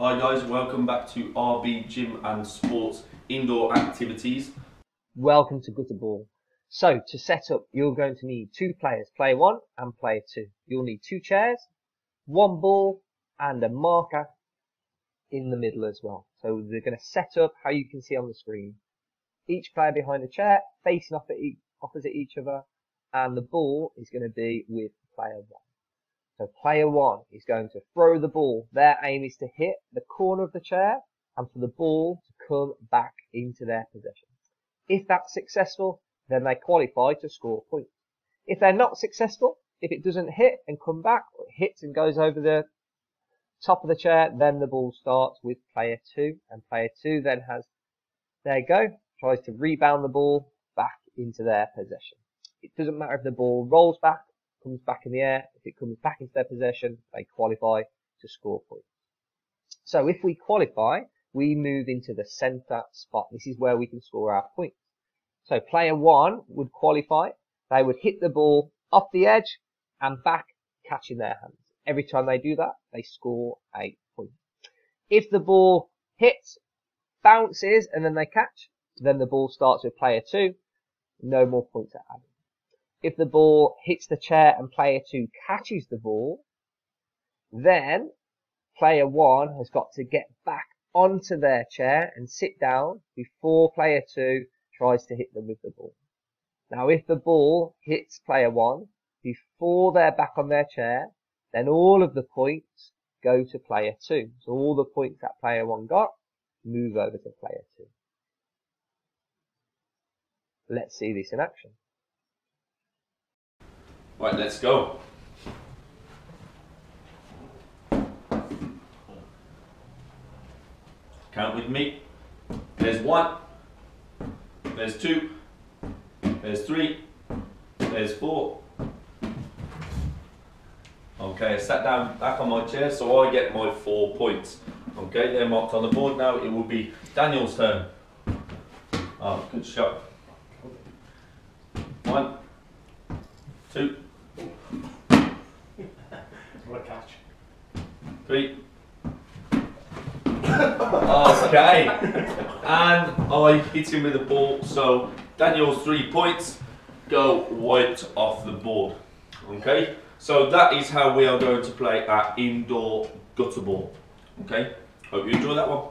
Hi guys, welcome back to RB Gym and Sports Indoor Activities. Welcome to Gutter Ball. So to set up, you're going to need two players, player one and player two. You'll need two chairs, one ball and a marker in the middle as well. So they're going to set up how you can see on the screen. Each player behind a chair facing off at each, opposite each other and the ball is going to be with player one. So player one is going to throw the ball. Their aim is to hit the corner of the chair and for the ball to come back into their possession. If that's successful, then they qualify to score points. If they're not successful, if it doesn't hit and come back, or it hits and goes over the top of the chair, then the ball starts with player two, and player two then has, there you go, tries to rebound the ball back into their possession. It doesn't matter if the ball rolls back, comes back in the air, if it comes back into their possession, they qualify to score points. So if we qualify, we move into the center spot. This is where we can score our points. So player one would qualify. They would hit the ball off the edge and back, catching their hands. Every time they do that, they score a point. If the ball hits, bounces, and then they catch, then the ball starts with player two. No more points are added. If the ball hits the chair and player two catches the ball, then player one has got to get back onto their chair and sit down before player two tries to hit them with the ball. Now if the ball hits player one before they're back on their chair, then all of the points go to player two. So all the points that player one got move over to player two. Let's see this in action. Right, let's go. Count with me. There's one, there's two, there's three, there's four. Okay, I sat down back on my chair so I get my four points. Okay, they're marked on the board now. It will be Daniel's turn. Oh, good shot. One, two, What a catch. three. okay. And I hit him with the ball, so Daniel's three points go wiped off the board. Okay? So that is how we are going to play our indoor gutter ball. Okay? Hope you enjoy that one.